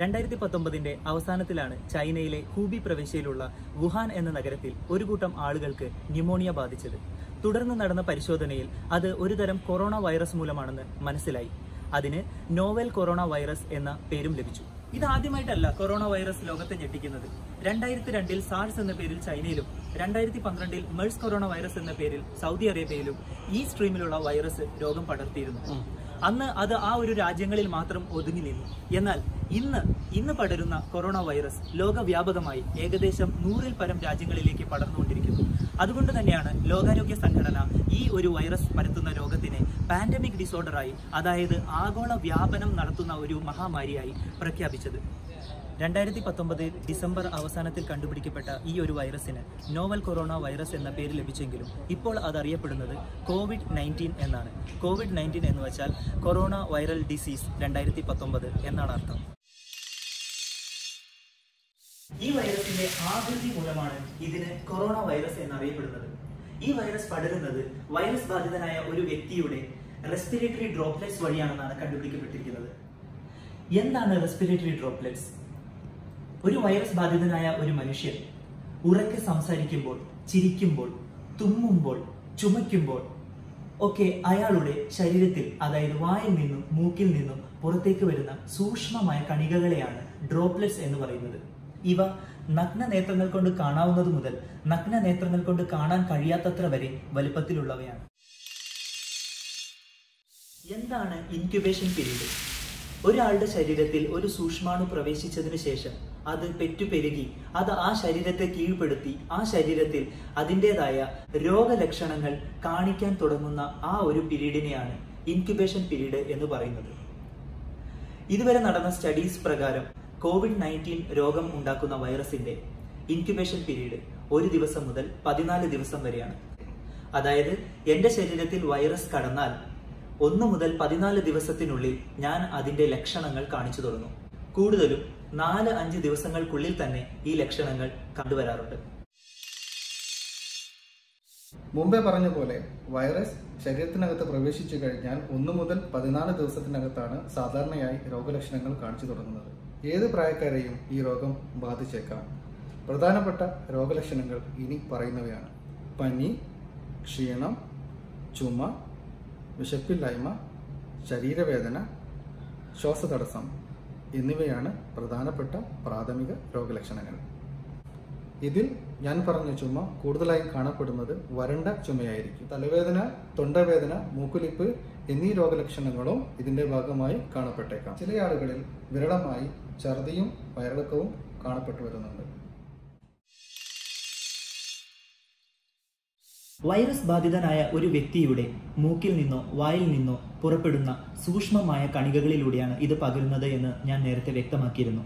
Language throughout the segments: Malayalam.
രണ്ടായിരത്തി പത്തൊമ്പതിന്റെ അവസാനത്തിലാണ് ചൈനയിലെ ഹൂബി പ്രവിശ്യയിലുള്ള വുഹാൻ എന്ന നഗരത്തിൽ ഒരു കൂട്ടം ആളുകൾക്ക് ന്യൂമോണിയ ബാധിച്ചത്. തുടർന്ന് നടന്ന പരിശോധനയിൽ അത് ഒരുതരം കൊറോണ വൈറസ് മൂലമാണെന്ന് മനസ്സിലായി. അതിന് നോവൽ കൊറോണ വൈറസ് എന്ന പേരും ലഭിച്ചു. ഇത് ആദ്യമായിട്ടല്ല കൊറോണ വൈറസ് ലോകത്തെ ഞെട്ടിക്കുന്നത്. രണ്ടായിരത്തി രണ്ടിൽ സാർസ് എന്ന പേരിൽ ചൈനയിലും രണ്ടായിരത്തി പന്ത്രണ്ടിൽ മെഴ്സ് കൊറോണ വൈറസ് എന്ന പേരിൽ സൗദി അറേബ്യയിലും ഈ സ്ട്രീമിലുള്ള വൈറസ് രോഗം പടർത്തിയിരുന്നു. അന്ന് അത് ആ ഒരു രാജ്യങ്ങളിൽ മാത്രം ഒതുങ്ങി നിന്നു. എന്നാൽ ഇന്ന് ഇന്ന് പടരുന്ന കൊറോണ വൈറസ് ലോകവ്യാപകമായി ഏകദേശം നൂറിൽ പരം രാജ്യങ്ങളിലേക്ക് പടർന്നുകൊണ്ടിരിക്കുന്നു. അതുകൊണ്ട് തന്നെയാണ് ലോകാരോഗ്യ സംഘടന ഈ ഒരു വൈറസ് പരത്തുന്ന രോഗത്തിനെ പാൻഡമിക് ഡിസോർഡറായി അതായത് ആഗോള വ്യാപനം നടത്തുന്ന ഒരു മഹാമാരിയായി പ്രഖ്യാപിച്ചത്. രണ്ടായിരത്തി പത്തൊമ്പത് ഡിസംബർ അവസാനത്തിൽ കണ്ടുപിടിക്കപ്പെട്ട ഈ ഒരു വൈറസിന് നോവൽ കൊറോണ വൈറസ് എന്ന പേര് ലഭിച്ചെങ്കിലും ഇപ്പോൾ അതറിയപ്പെടുന്നത് കോവിഡ് നയന്റീൻ എന്നാണ്. കോവിഡ് നയന്റീൻ എന്ന് വെച്ചാൽ കൊറോണ വൈറൽ ഡിസീസ് രണ്ടായിരത്തി പത്തൊമ്പത് എന്നാണ് അർത്ഥം. ഈ വൈറസിന്റെ ആകൃതി മൂലമാണ് ഇതിന് കൊറോണ വൈറസ് എന്നറിയപ്പെടുന്നത്. ഈ വൈറസ് പടരുന്നത് വൈറസ് ബാധിതനായ ഒരു വ്യക്തിയുടെ റെസ്പിറേറ്ററി ഡ്രോപ്ലെറ്റ്സ് വഴിയാണെന്നാണ് കണ്ടുപിടിക്കപ്പെട്ടിരിക്കുന്നത്. എന്താണ് റെസ്പിറേറ്ററി ഡ്രോപ്ലെറ്റ്സ്? ഒരു വൈറസ് ബാധിതനായ ഒരു മനുഷ്യൻ ഉറക്കെ സംസാരിക്കുമ്പോൾ ചിരിക്കുമ്പോൾ തുമ്മുമ്പോൾ ചുമയ്ക്കുമ്പോൾ ഒക്കെ അയാളുടെ ശരീരത്തിൽ അതായത് വായിൽ നിന്നും മൂക്കിൽ നിന്നും പുറത്തേക്ക് വരുന്ന സൂക്ഷ്മമായ കണികകളെയാണ് ഡ്രോപ്ലെറ്റ്സ് എന്ന് പറയുന്നത്. ഇവ നഗ്ന നേത്രങ്ങൾ കൊണ്ട് കാണാവുന്നത് മുതൽ നഗ്ന നേത്രങ്ങൾ കൊണ്ട് കാണാൻ കഴിയാത്തത്ര വരെ വലുപ്പത്തിലുള്ളവയാണ്. എന്താണ് ഇൻക്യുബേഷൻ പീരീഡ്? ഒരാളുടെ ശരീരത്തിൽ ഒരു സൂക്ഷ്മാണു പ്രവേശിച്ചതിന് ശേഷം അത് പെറ്റുപെരുകി. അത് ആ ശരീരത്തെ കീഴ്പ്പെടുത്തി. ആ ശരീരത്തിൽ അതിന്റെതായ രോഗലക്ഷണങ്ങൾ കാണിക്കാൻ തുടങ്ങുന്ന ആ ഒരു പീരീഡിനെയാണ് ഇൻക്യുബേഷൻ പീരീഡ് എന്ന് പറയുന്നത്. ഇതുവരെ നടന്ന സ്റ്റഡീസ് പ്രകാരം കോവിഡ് നയന്റീൻ രോഗം ഉണ്ടാക്കുന്ന വൈറസിന്റെ ഇൻക്യുബേഷൻ പീരീഡ് ഒരു ദിവസം മുതൽ പതിനാല് ദിവസം വരെയാണ്. അതായത് എന്റെ ശരീരത്തിൽ വൈറസ് കടന്നാൽ ഒന്ന് മുതൽ പതിനാല് ദിവസത്തിനുള്ളിൽ ഞാൻ അതിന്റെ ലക്ഷണങ്ങൾ കാണിച്ചു തുടങ്ങും. കൂടുതലും നാല് അഞ്ച് ദിവസങ്ങൾക്കുള്ളിൽ തന്നെ ഈ ലക്ഷണങ്ങൾ കണ്ടുവരാറുണ്ട്. മുമ്പേ പറഞ്ഞ പോലെ വൈറസ് ശരീരത്തിനകത്ത് പ്രവേശിച്ചു കഴിഞ്ഞാൽ ഒന്നു മുതൽ പതിനാല് ദിവസത്തിനകത്താണ് സാധാരണയായി രോഗലക്ഷണങ്ങൾ കാണിച്ചു തുടങ്ങുന്നത്. ഏത് പ്രായക്കാരെയും ഈ രോഗം ബാധിച്ചേക്കാം. പ്രധാനപ്പെട്ട രോഗലക്ഷണങ്ങൾ ഇനി പറയുന്നവയാണ്. പനി ക്ഷീണം ചുമ വിശപ്പില്ലായ്മ ശരീരവേദന ശ്വാസതടസ്സം. എന്നിവയാണ് പ്രധാനപ്പെട്ട പ്രാഥമിക രോഗലക്ഷണങ്ങൾ. ഇതിൽ ഞാൻ പറഞ്ഞ ചുമ കൂടുതലായി കാണപ്പെടുന്നത് വരണ്ട ചുമയായിരിക്കും. തലവേദന തൊണ്ടവേദന മൂക്കുലിപ്പ് എന്നീ രോഗലക്ഷണങ്ങളും ഇതിന്റെ ഭാഗമായി കാണപ്പെട്ടേക്കാം. ചില ആളുകളിൽ വിരളമായി ഛർദിയും വയറിളക്കവും കാണപ്പെട്ടു വരുന്നുണ്ട്. വൈറസ് ബാധിതനായ ഒരു വ്യക്തിയുടെ മൂക്കിൽ നിന്നോ വായിൽ നിന്നോ പുറപ്പെടുന്ന സൂക്ഷ്മമായ കണികകളിലൂടെയാണ് ഇത് പകരുന്നത് എന്ന് ഞാൻ നേരത്തെ വ്യക്തമാക്കിയിരുന്നു.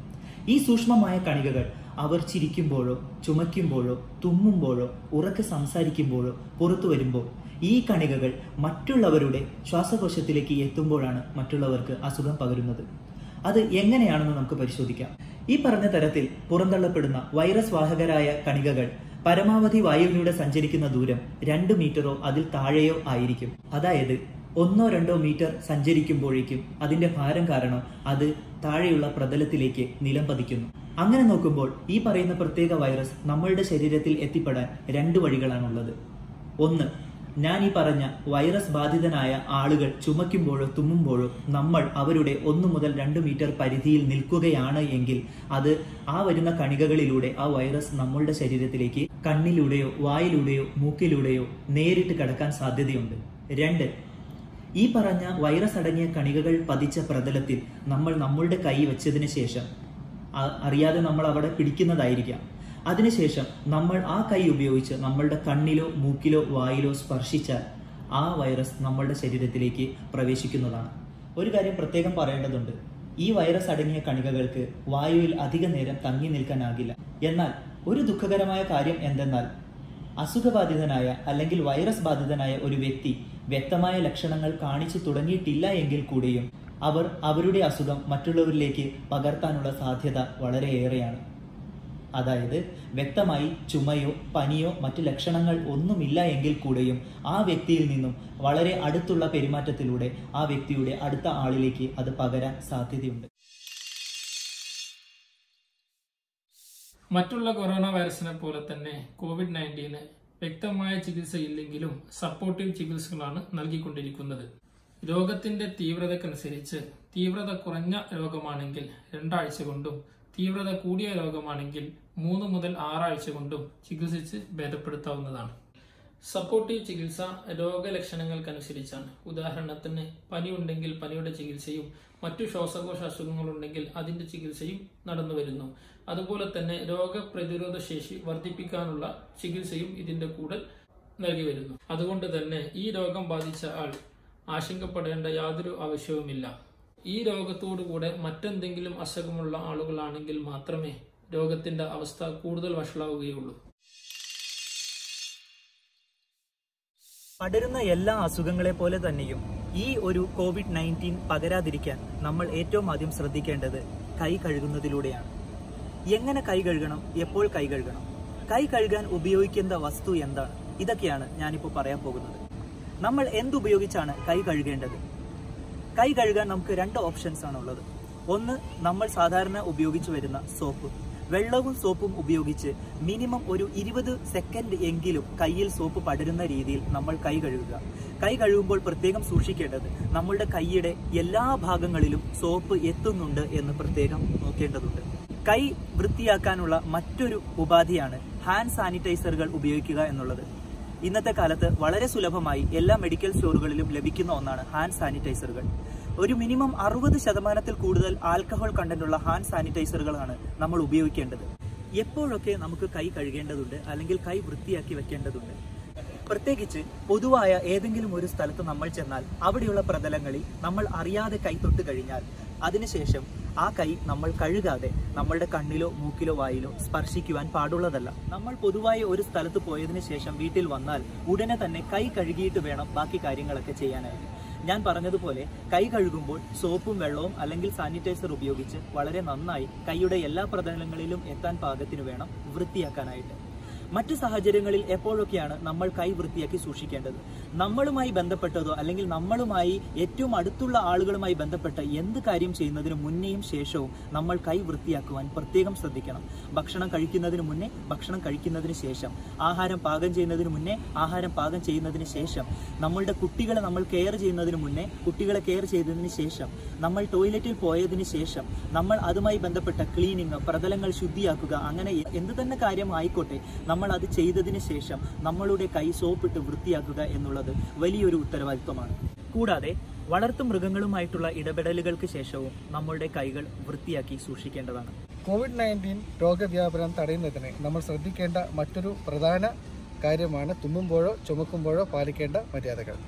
ഈ സൂക്ഷ്മമായ കണികകൾ അവർ ചിരിക്കുമ്പോഴോ ചുമയ്ക്കുമ്പോഴോ തുമ്മുമ്പോഴോ ഉറക്കെ സംസാരിക്കുമ്പോഴോ പുറത്തു വരുമ്പോൾ ഈ കണികകൾ മറ്റുള്ളവരുടെ ശ്വാസകോശത്തിലേക്ക് എത്തുമ്പോഴാണ് മറ്റുള്ളവർക്ക് അസുഖം പകരുന്നത്. അത് എങ്ങനെയാണെന്ന് നമുക്ക് പരിശോധിക്കാം. ഈ പറഞ്ഞ തരത്തിൽ പുറന്തള്ളപ്പെടുന്ന വൈറസ് വാഹകരായ കണികകൾ പരമാവധി വായുവിലൂടെ സഞ്ചരിക്കുന്ന ദൂരം രണ്ട് മീറ്ററോ അതിൽ താഴെയോ ആയിരിക്കും. അതായത് ഒന്നോ രണ്ടോ മീറ്റർ സഞ്ചരിക്കുമ്പോഴേക്കും അതിന്റെ ഭാരം കാരണം അത് താഴെയുള്ള പ്രതലത്തിലേക്ക് നിലം പതിക്കുന്നു. അങ്ങനെ നോക്കുമ്പോൾ ഈ പറയുന്ന പ്രത്യേക വൈറസ് നമ്മളുടെ ശരീരത്തിൽ എത്തിപ്പെടാൻ രണ്ട് വഴികളാണുള്ളത്. ഒന്ന് ഞാൻ ഈ പറഞ്ഞ വൈറസ് ബാധിതനായ ആളുകൾ ചുമയ്ക്കുമ്പോഴോ തുമ്മുമ്പോഴോ നമ്മൾ അവരുടെ ഒന്നു മുതൽ രണ്ട് മീറ്റർ പരിധിയിൽ നിൽക്കുകയാണ് എങ്കിൽ അത് ആ വരുന്ന കണികകളിലൂടെ ആ വൈറസ് നമ്മളുടെ ശരീരത്തിലേക്ക് കണ്ണിലൂടെയോ വായിലൂടെയോ മൂക്കിലൂടെയോ നേരിട്ട് കടക്കാൻ സാധ്യതയുണ്ട്. രണ്ട് ഈ പറഞ്ഞ വൈറസ് അടങ്ങിയ കണികകൾ പതിച്ച പ്രതലത്തിൽ നമ്മൾ നമ്മളുടെ കൈ വെച്ചതിന് ശേഷം അറിയാതെ നമ്മൾ അവിടെ പിടിക്കുന്നതായിരിക്കാം. അതിനുശേഷം നമ്മൾ ആ കൈ ഉപയോഗിച്ച് നമ്മളുടെ കണ്ണിലോ മൂക്കിലോ വായിലോ സ്പർശിച്ചാൽ ആ വൈറസ് നമ്മളുടെ ശരീരത്തിലേക്ക് പ്രവേശിക്കുന്നതാണ്. ഒരു കാര്യം പ്രത്യേകം പറയേണ്ടതുണ്ട്. ഈ വൈറസ് അടങ്ങിയ കണികകൾക്ക് വായുവിൽ അധിക നേരം തങ്ങി നിൽക്കാനാകില്ല. എന്നാൽ ഒരു ദുഃഖകരമായ കാര്യം എന്തെന്നാൽ അസുഖബാധിതനായ അല്ലെങ്കിൽ വൈറസ് ബാധിതനായ ഒരു വ്യക്തി വ്യക്തമായ ലക്ഷണങ്ങൾ കാണിച്ചു തുടങ്ങിയിട്ടില്ല എങ്കിൽ കൂടിയും അവർ അവരുടെ അസുഖം മറ്റുള്ളവരിലേക്ക് പകർത്താനുള്ള സാധ്യത വളരെയേറെയാണ്. അതായത് വ്യക്തമായി ചുമയോ പനിയോ മറ്റു ലക്ഷണങ്ങൾ ഒന്നുമില്ല എങ്കിൽ കൂടെയും ആ വ്യക്തിയിൽ നിന്നും വളരെ അടുത്തുള്ള പെരുമാറ്റത്തിലൂടെ ആ വ്യക്തിയുടെ അടുത്ത ആളിലേക്ക് അത് പകരാൻ സാധ്യതയുണ്ട്. മറ്റുള്ള കൊറോണ വൈറസിനെ പോലെ തന്നെ കോവിഡ് നയന്റീന് വ്യക്തമായ ചികിത്സ ഇല്ലെങ്കിലും സപ്പോർട്ടീവ് ചികിത്സകളാണ് നൽകിക്കൊണ്ടിരിക്കുന്നത്. രോഗത്തിന്റെ തീവ്രതക്കനുസരിച്ച് തീവ്രത കുറഞ്ഞ രോഗമാണെങ്കിൽ രണ്ടാഴ്ച കൊണ്ടും തീവ്രത കൂടിയ രോഗമാണെങ്കിൽ മൂന്ന് മുതൽ ആറാഴ്ച കൊണ്ടും ചികിത്സിച്ച് ഭേദപ്പെടുത്താവുന്നതാണ്. സപ്പോർട്ടീവ് ചികിത്സ രോഗലക്ഷണങ്ങൾക്കനുസരിച്ചാണ്. ഉദാഹരണത്തിന് പനിയുണ്ടെങ്കിൽ പനിയുടെ ചികിത്സയും മറ്റു ശ്വാസകോശ അസുഖങ്ങളുണ്ടെങ്കിൽ അതിന്റെ ചികിത്സയും നടന്നു വരുന്നു. അതുപോലെ തന്നെ രോഗപ്രതിരോധ ശേഷി വർദ്ധിപ്പിക്കാനുള്ള ചികിത്സയും ഇതിന്റെ കൂടെ നൽകി വരുന്നു. അതുകൊണ്ട് തന്നെ ഈ രോഗം ബാധിച്ച ആൾ ആശങ്കപ്പെടേണ്ട യാതൊരു ആവശ്യവുമില്ല. ഈ രോഗത്തോടു കൂടെ മറ്റെന്തെങ്കിലും അസുഖമുള്ള ആളുകളാണെങ്കിൽ മാത്രമേ രോഗത്തിന്റെ അവസ്ഥ കൂടുതൽ വഷളാവുകയുള്ളൂ. പടരുന്ന എല്ലാ അസുഖങ്ങളെ പോലെ തന്നെയും ഈ ഒരു കോവിഡ് നയന്റീൻ പകരാതിരിക്കാൻ നമ്മൾ ഏറ്റവും ആദ്യം ശ്രദ്ധിക്കേണ്ടത് കൈ കഴുകുന്നതിലൂടെയാണ്. എങ്ങനെ കൈ കഴുകണം? എപ്പോൾ കൈ കഴുകണം? കൈ കഴുകാൻ ഉപയോഗിക്കേണ്ട വസ്തു എന്താണ്? ഇതൊക്കെയാണ് ഞാനിപ്പോൾ പറയാൻ പോകുന്നത്. നമ്മൾ എന്തുപയോഗിച്ചാണ് കൈ കഴുകേണ്ടത്? കൈ കഴുകാൻ നമുക്ക് രണ്ട് ഓപ്ഷൻസ് ആണ് ഉള്ളത് ഒന്ന് നമ്മൾ സാധാരണ ഉപയോഗിച്ചു വരുന്ന സോപ്പ്. വെള്ളവും സോപ്പും ഉപയോഗിച്ച് മിനിമം ഒരു ഇരുപത് സെക്കൻഡ് എങ്കിലും കയ്യിൽ സോപ്പ് പടരുന്ന രീതിയിൽ നമ്മൾ കൈ കഴുകുക. കൈ കഴുകുമ്പോൾ പ്രത്യേകം സൂക്ഷിക്കേണ്ടത് നമ്മളുടെ കൈയുടെ എല്ലാ ഭാഗങ്ങളിലും സോപ്പ് എത്തുന്നുണ്ട് എന്ന് പ്രത്യേകം നോക്കേണ്ടതുണ്ട്. കൈ വൃത്തിയാക്കാനുള്ള മറ്റൊരു ഉപാധിയാണ് ഹാൻഡ് സാനിറ്റൈസറുകൾ ഉപയോഗിക്കുക എന്നുള്ളത്. ഇന്നത്തെ കാലത്ത് വളരെ സുലഭമായി എല്ലാ മെഡിക്കൽ സ്റ്റോറുകളിലും ലഭിക്കുന്ന ഒന്നാണ് ഹാൻഡ് സാനിറ്റൈസറുകൾ ഒരു മിനിമം അറുപത് ശതമാനത്തിൽ കൂടുതൽ ആൽക്കഹോൾ കണ്ടന്റുള്ള ഹാൻഡ് സാനിറ്റൈസറുകളാണ് നമ്മൾ ഉപയോഗിക്കേണ്ടത്. എപ്പോഴൊക്കെ നമുക്ക് കൈ കഴുകേണ്ടതുണ്ട് അല്ലെങ്കിൽ കൈ വൃത്തിയാക്കി വെക്കേണ്ടതുണ്ട്? പ്രത്യേകിച്ച് പൊതുവായ ഏതെങ്കിലും ഒരു സ്ഥലത്ത് നമ്മൾ ചെന്നാൽ അവിടെയുള്ള പ്രതലങ്ങളിൽ നമ്മൾ അറിയാതെ കൈ തൊട്ട് കഴിഞ്ഞാൽ അതിനുശേഷം ആ കൈ നമ്മൾ കഴുകാതെ നമ്മളുടെ കണ്ണിലോ മൂക്കിലോ വായിലോ സ്പർശിക്കുവാൻ പാടുള്ളതല്ല. നമ്മൾ പൊതുവായി ഒരു സ്ഥലത്ത് പോയതിന് ശേഷം വീട്ടിൽ വന്നാൽ ഉടനെ തന്നെ കൈ കഴുകിയിട്ട് വേണം ബാക്കി കാര്യങ്ങളൊക്കെ ചെയ്യാനായിട്ട്. ഞാൻ പറഞ്ഞതുപോലെ കൈ കഴുകുമ്പോൾ സോപ്പും വെള്ളവും അല്ലെങ്കിൽ സാനിറ്റൈസർ ഉപയോഗിച്ച് വളരെ നന്നായി കൈയുടെ എല്ലാ പ്രതലങ്ങളിലും എത്താൻ പാകത്തിന് വേണം വൃത്തിയാക്കാനായിട്ട്. മറ്റു സാഹചര്യങ്ങളിൽ എപ്പോഴൊക്കെയാണ് നമ്മൾ കൈ വൃത്തിയാക്കി സൂക്ഷിക്കേണ്ടത്? നമ്മളുമായി ബന്ധപ്പെട്ടതോ അല്ലെങ്കിൽ നമ്മളുമായി ഏറ്റവും അടുത്തുള്ള ആളുകളുമായി ബന്ധപ്പെട്ട എന്ത് കാര്യം ചെയ്യുന്നതിന് മുന്നേയും ശേഷവും നമ്മൾ കൈ വൃത്തിയാക്കുവാൻ പ്രത്യേകം ശ്രദ്ധിക്കണം. ഭക്ഷണം കഴിക്കുന്നതിന് മുന്നേ ഭക്ഷണം കഴിക്കുന്നതിന് ശേഷം. ആഹാരം പാകം ചെയ്യുന്നതിന് മുന്നേ ആഹാരം പാകം ചെയ്യുന്നതിന് ശേഷം. നമ്മളുടെ കുട്ടികളെ നമ്മൾ കെയർ ചെയ്യുന്നതിന് മുന്നേ കുട്ടികളെ കെയർ ചെയ്തതിന് ശേഷം. നമ്മൾ ടോയ്ലറ്റിൽ പോയതിന് ശേഷം. നമ്മൾ അതുമായി ബന്ധപ്പെട്ട ക്ലീനിങ് പ്രതലങ്ങൾ ശുദ്ധിയാക്കുക അങ്ങനെ എന്ത് തന്നെ കാര്യം ആയിക്കോട്ടെ നമ്മൾ അത് ചെയ്തതിന് ശേഷം നമ്മളുടെ കൈ സോപ്പിട്ട് വൃത്തിയാക്കുക എന്നുള്ളത് വലിയൊരു ഉത്തരവാദിത്വമാണ്. കൂടാതെ വളർത്തു മൃഗങ്ങളുമായിട്ടുള്ള ഇടപെടലുകൾക്ക് ശേഷവും നമ്മളുടെ കൈകൾ വൃത്തിയാക്കി സൂക്ഷിക്കേണ്ടതാണ്. കോവിഡ് നയന്റീൻ രോഗവ്യാപനം തടയുന്നതിന് നമ്മൾ ശ്രദ്ധിക്കേണ്ട മറ്റൊരു പ്രധാന കാര്യമാണ് തുമ്മുമ്പോഴോ ചുമക്കുമ്പോഴോ പാലിക്കേണ്ട മര്യാദകൾ.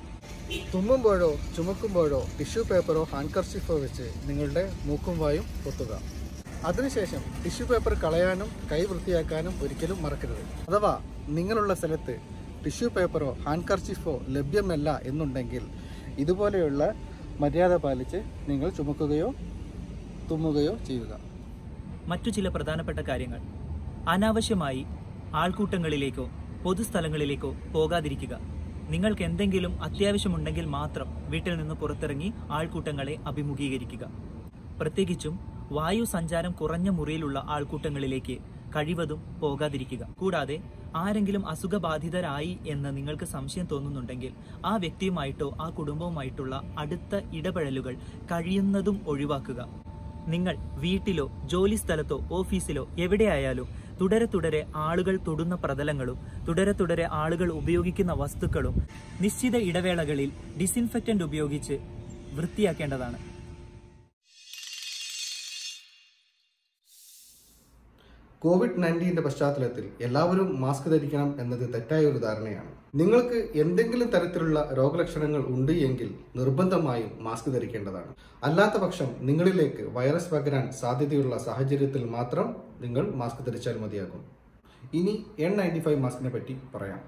തുമ്മുമ്പോഴോ ചുമക്കുമ്പോഴോ ടിഷ്യൂ പേപ്പറോ ഹാൻഡ് കർച്ചിഫോ വെച്ച് നിങ്ങളുടെ മൂക്കും വായും പൊത്തുക. അതിനുശേഷം ടിഷ്യൂ പേപ്പർ കളയാനും കൈ വൃത്തിയാക്കാനും ഒരിക്കലും മറക്കരുത്. അഥവാ നിങ്ങളുള്ള സ്ഥലത്ത് ടിഷ്യൂ പേപ്പറോ ഹാൻഡ് കർച്ചിഫോ ലഭ്യമല്ല എന്നുണ്ടെങ്കിൽ ഇതുപോലെയുള്ള മര്യാദ പാലിച്ച് നിങ്ങൾ ചുമക്കുകയോ തുമ്മുകയോ ചെയ്യുക. മറ്റു ചില പ്രധാനപ്പെട്ട കാര്യങ്ങൾ. അനാവശ്യമായി ആൾക്കൂട്ടങ്ങളിലേക്കോ പൊതുസ്ഥലങ്ങളിലേക്കോ പോകാതിരിക്കുക. നിങ്ങൾക്ക് എന്തെങ്കിലും അത്യാവശ്യമുണ്ടെങ്കിൽ മാത്രം വീട്ടിൽ നിന്ന് പുറത്തിറങ്ങി ആൾക്കൂട്ടങ്ങളെ അഭിമുഖീകരിക്കുക. പ്രത്യേകിച്ചും വായു സഞ്ചാരം കുറഞ്ഞ മുറിയിലുള്ള ആൾക്കൂട്ടങ്ങളിലേക്ക് കഴിവതും പോകാതിരിക്കുക. കൂടാതെ ആരെങ്കിലും അസുഖബാധിതരായി എന്ന് നിങ്ങൾക്ക് സംശയം തോന്നുന്നുണ്ടെങ്കിൽ ആ വ്യക്തിയുമായിട്ടോ ആ കുടുംബവുമായിട്ടുള്ള അടുത്ത ഇടപെടലുകൾ കഴിയുന്നതും ഒഴിവാക്കുക. നിങ്ങൾ വീട്ടിലോ ജോലി സ്ഥലത്തോ ഓഫീസിലോ എവിടെയായാലും തുടരെ തുടരെ ആളുകൾ തൊടുന്ന പ്രതലങ്ങളും തുടരെ തുടരെ ആളുകൾ ഉപയോഗിക്കുന്ന വസ്തുക്കളും നിശ്ചിത ഇടവേളകളിൽ ഡിസിൻഫെക്റ്റന്റ് ഉപയോഗിച്ച് വൃത്തിയാക്കേണ്ടതാണ്. കോവിഡ് നയന്റീന്റെ പശ്ചാത്തലത്തിൽ എല്ലാവരും മാസ്ക് ധരിക്കണം എന്നത് തെറ്റായ ഒരു ധാരണയാണ്. നിങ്ങൾക്ക് എന്തെങ്കിലും തരത്തിലുള്ള രോഗലക്ഷണങ്ങൾ ഉണ്ട് എങ്കിൽ നിർബന്ധമായും മാസ്ക് ധരിക്കേണ്ടതാണ്. അല്ലാത്ത പക്ഷം നിങ്ങളിലേക്ക് വൈറസ് പകരാൻ സാധ്യതയുള്ള സാഹചര്യത്തിൽ മാത്രം നിങ്ങൾ മാസ്ക് ധരിച്ചാൽ മതിയാകും. ഇനി എൻ നയന്റി ഫൈവ് മാസ്കിനെ പറ്റി പറയാം.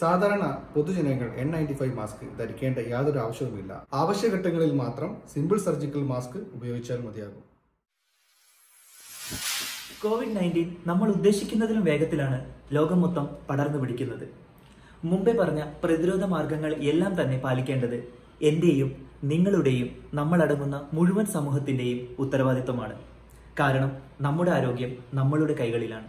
സാധാരണ പൊതുജനങ്ങൾ എൻ നയന്റി ഫൈവ് മാസ്ക് ധരിക്കേണ്ട യാതൊരു ആവശ്യവുമില്ല. ആവശ്യഘട്ടങ്ങളിൽ മാത്രം സിമ്പിൾ സർജിക്കൽ മാസ്ക് ഉപയോഗിച്ചാൽ മതിയാകും. കോവിഡ് നയന്റീൻ നമ്മൾ ഉദ്ദേശിക്കുന്നതിലും വേഗത്തിലാണ് ലോകം മൊത്തം പടർന്നു പിടിക്കുന്നത്. മുമ്പേ പറഞ്ഞ പ്രതിരോധ മാർഗങ്ങൾ എല്ലാം തന്നെ പാലിക്കേണ്ടത് എന്റെയും നിങ്ങളുടെയും നമ്മളടങ്ങുന്ന മുഴുവൻ സമൂഹത്തിന്റെയും ഉത്തരവാദിത്വമാണ്. കാരണം നമ്മുടെ ആരോഗ്യം നമ്മളുടെ കൈകളിലാണ്.